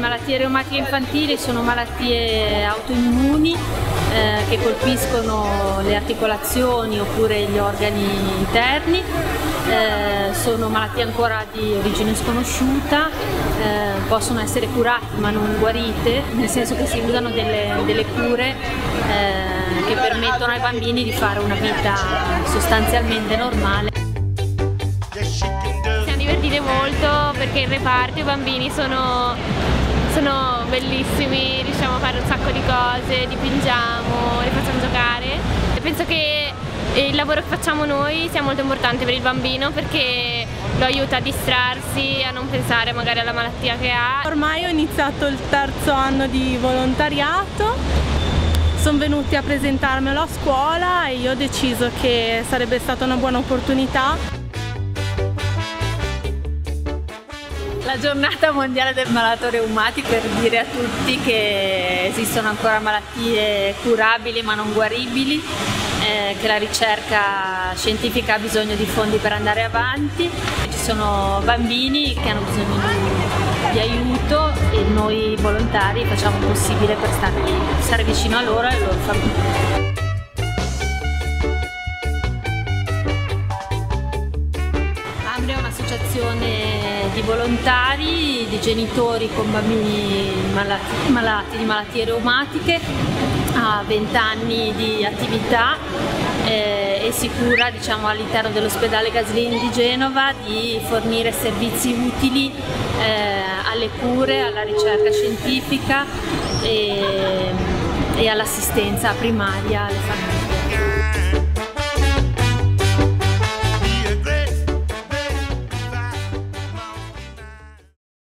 malattie reumatiche infantili sono malattie autoimmuni eh, che colpiscono le articolazioni oppure gli organi interni, eh, sono malattie ancora di origine sconosciuta, eh, possono essere curate ma non guarite, nel senso che si usano delle, delle cure eh, che permettono ai bambini di fare una vita sostanzialmente normale. Siamo divertiti molto perché in reparto i bambini sono sono bellissimi, riusciamo a fare un sacco di cose, dipingiamo, li facciamo giocare. Penso che il lavoro che facciamo noi sia molto importante per il bambino perché lo aiuta a distrarsi, a non pensare magari alla malattia che ha. Ormai ho iniziato il terzo anno di volontariato, sono venuti a presentarmelo a scuola e io ho deciso che sarebbe stata una buona opportunità la giornata mondiale del malato reumatico per dire a tutti che esistono ancora malattie curabili ma non guaribili, eh, che la ricerca scientifica ha bisogno di fondi per andare avanti. Ci sono bambini che hanno bisogno di, di aiuto e noi volontari facciamo il possibile per stare, stare vicino a loro e alle loro famiglie. Ambria è un'associazione di volontari, di genitori con bambini malati, malati di malattie reumatiche, ha 20 anni di attività eh, e si cura diciamo, all'interno dell'ospedale Gaslini di Genova di fornire servizi utili eh, alle cure, alla ricerca scientifica e, e all'assistenza primaria alle famiglie.